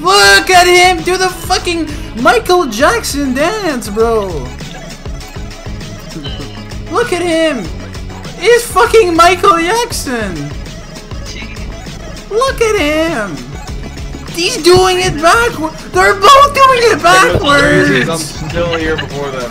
Look at him do the fucking Michael Jackson dance, bro. Look at him. He's fucking Michael Jackson. Look at him. He's doing it backwards. They're both doing it backwards. I'm still here before them.